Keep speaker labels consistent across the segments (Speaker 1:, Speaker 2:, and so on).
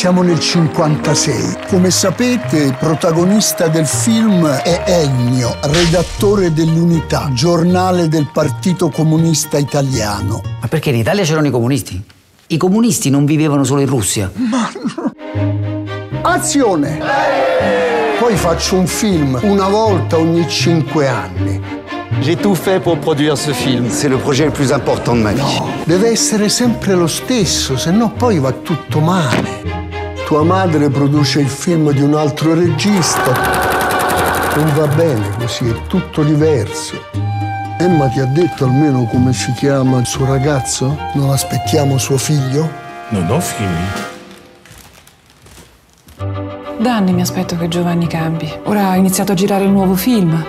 Speaker 1: Siamo nel 56. Come sapete, il protagonista del film è Ennio, redattore dell'Unità, giornale del Partito Comunista Italiano.
Speaker 2: Ma perché in Italia c'erano i comunisti? I comunisti non vivevano solo in Russia.
Speaker 1: Ma. Azione! Poi faccio un film una volta ogni cinque anni.
Speaker 3: J'ai tout fait pour produire ce film.
Speaker 4: C'est le projet le plus important de ma vie.
Speaker 1: No, deve essere sempre lo stesso, se no poi va tutto male. Tua madre produce il film di un altro regista. Non va bene così, è tutto diverso. Emma ti ha detto almeno come si chiama il suo ragazzo? Non aspettiamo suo figlio?
Speaker 5: Non ho figli.
Speaker 6: Da anni mi aspetto che Giovanni cambi. Ora ha iniziato a girare un nuovo film.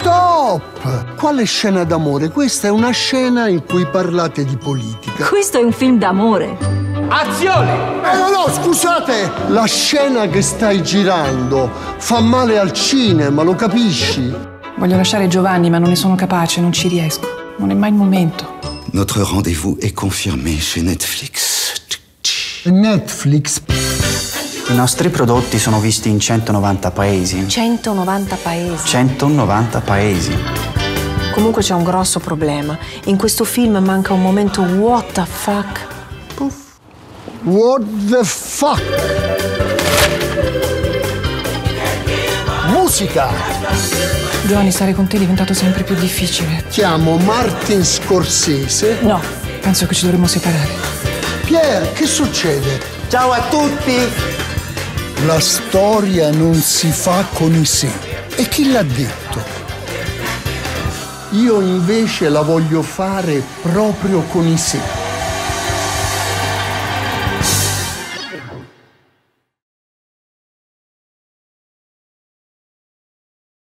Speaker 1: Top! Quale scena d'amore? Questa è una scena in cui parlate di politica.
Speaker 7: Questo è un film d'amore.
Speaker 3: Azione!
Speaker 1: Eh no, no, scusate! La scena che stai girando fa male al cinema, lo capisci?
Speaker 6: Voglio lasciare Giovanni, ma non ne sono capace, non ci riesco. Non è mai il momento.
Speaker 4: Notre rendez-vous est confirmé chez Netflix.
Speaker 1: Netflix.
Speaker 2: I nostri prodotti sono visti in 190 paesi.
Speaker 7: 190 paesi.
Speaker 2: 190 paesi.
Speaker 7: Comunque c'è un grosso problema. In questo film manca un momento what the fuck.
Speaker 1: What the fuck? Musica!
Speaker 6: Giovanni, stare con te è diventato sempre più difficile.
Speaker 1: Chiamo Martin Scorsese.
Speaker 6: No, penso che ci dovremmo separare.
Speaker 1: Pier, che succede?
Speaker 3: Ciao a tutti!
Speaker 1: La storia non si fa con i sé. E chi l'ha detto? Io invece la voglio fare proprio con i sé.